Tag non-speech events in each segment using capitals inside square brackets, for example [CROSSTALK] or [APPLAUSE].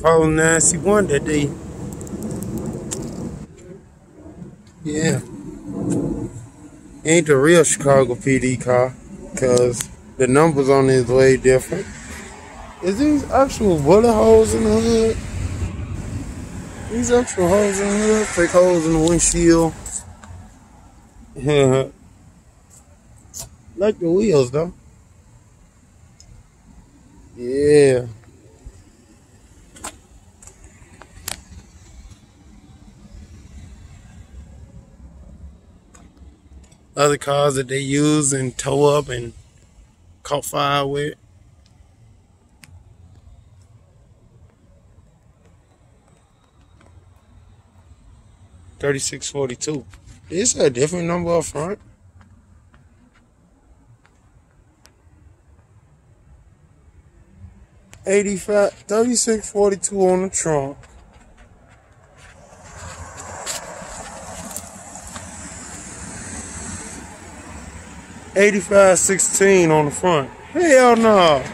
Polo 9C1 that day. Yeah. Ain't the real Chicago PD car, cause the numbers on it is way different. Is these actual bullet holes in the hood? These actual holes in the hood, fake holes in the windshield. [LAUGHS] Like the wheels though. Yeah. Other cars that they use and tow up and caught fire with. Thirty-six forty-two. Is a different number up front? Eighty-five, thirty-six forty-two on the trunk. Eighty-five sixteen on the front. Hell no.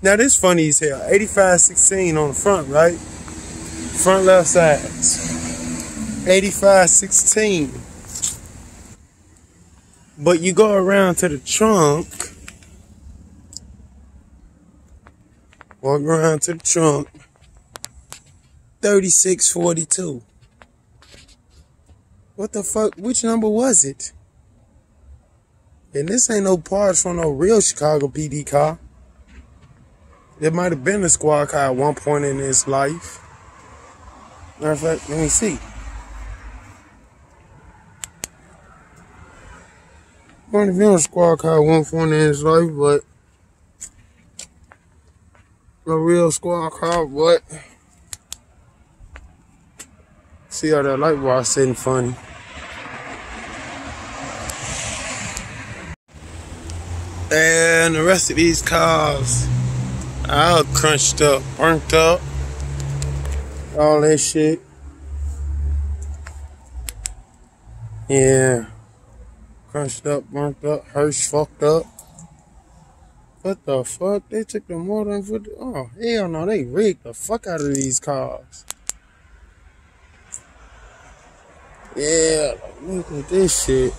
Now this funny as hell. Eighty-five sixteen on the front, right? Front left sides. 8516. But you go around to the trunk. Walk around to the trunk. 3642. What the fuck? Which number was it? And this ain't no parts from no real Chicago PD car. It might have been a squad car at one point in his life. Matter of fact, let me see. Might have been a squad car at one point in his life, but a real squad car, but see how that light bar sitting funny. And the rest of these cars, all crunched up, burnt up, all that shit. Yeah. Crunched up, burnt up, Hirsch fucked up. What the fuck? They took the motor and put the, oh hell no, they rigged the fuck out of these cars. Yeah, look at this shit.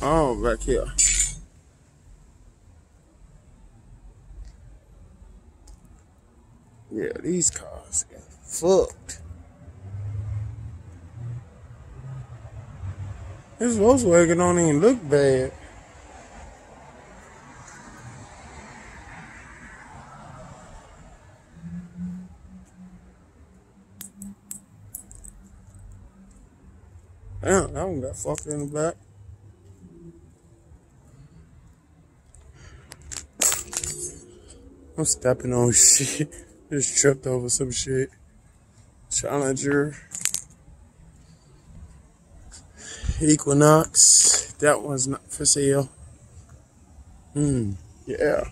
Oh, back here. Yeah, these cars got fucked. This Volkswagen don't even look bad. Damn, that one got fucked in the back. I'm stepping on [LAUGHS] shit. Just tripped over some shit. Challenger. Equinox. That one's not for sale. Hmm. Yeah.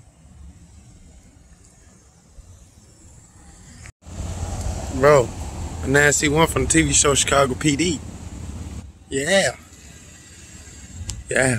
Bro, a nasty one from the TV show Chicago PD. Yeah. Yeah.